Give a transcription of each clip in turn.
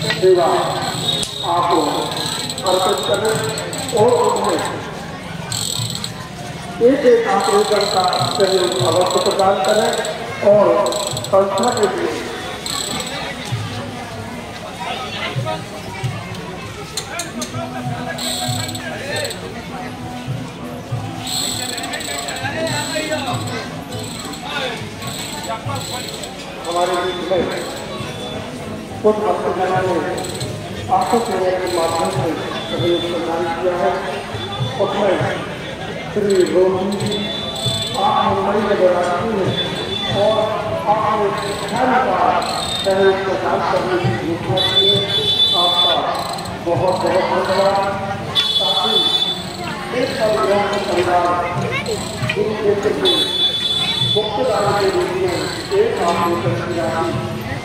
सेवा आप अर्पित करें और उन्हें एक एक आंदोलन का सहयोग अवश्य प्रदान करें और संस्था के लिए हमारे बीच में कुछ भक्तजनों ने आँखों के के माध्यम से सहयोग प्रदान किया है? उसमें श्री रोहिणी जी, आप मुंबई में बनाती हैं और आपने धन का सहयोग प्रदान करने की घोषणा की आपका बहुत बहुत धन्यवाद। ताकि इस अभियान के परिवार इन क्षेत्र के रूप में एक आपको तस्वीर इस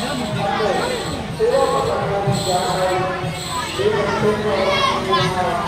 राजस्थान तक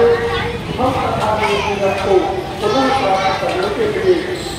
हम कथा को पुनः प्राप्त करने के लिए उन ज़रूरी